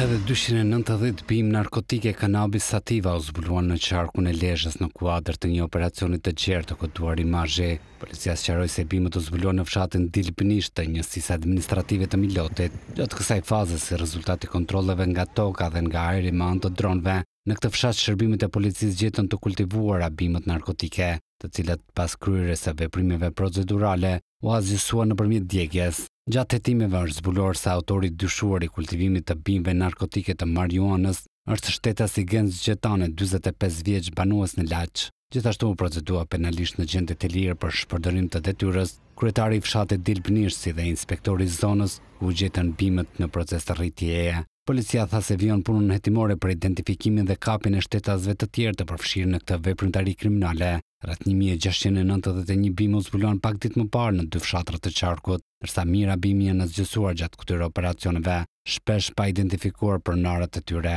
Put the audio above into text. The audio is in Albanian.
Edhe 290 bimë narkotike kanabis sativa u zbuluan në qarkun e Lezhës në kuadër të një operacioni të gjerë të koduar Imazhi. Policia sqaroi se bimët u zbuluan në fshatin Dilbnisht të njësisë administrative të Milotit. Gjatë kësaj faze si rezultat i kontrolleve nga toka dhe nga ajri me anë të dronëve, Në këtë fshat shërbimet e policisë gjetën të kultivuara bimët narkotike, të cilat pas kryerjes së veprimeve procedurale u asgjësuan nëpërmjet djegies. Gjatë hetimeve është zbuluar se autori i dyshuar i kultivimit të bimëve narkotike të marijuanës është shtetasi Genc Gjetane, dyzet e pesë vjeç, banues në Laç. Gjithashtu u procedua penalisht në gjendje të lirë për shpërdorim të detyrës, kryetari i fshatit Dilbnisht si dhe inspektori i zonës, ku u gjetën bimët në proces të rritjes. Policia tha se vijon punën hetimore për identifikimin dhe kapjen e shtetasve të tjerë të përfshirë në këtë veprimtari kriminale. Rreth një mijë e gjashtëqind e nëntëdhjetë e një bimë u zbuluan pak ditë më parë në dy fshatra të qarkut, ndërsa mijëra bimë janë asgjësuar gjatë këtyre operacioneve, shpesh pa identifikuar pronarët e tyre.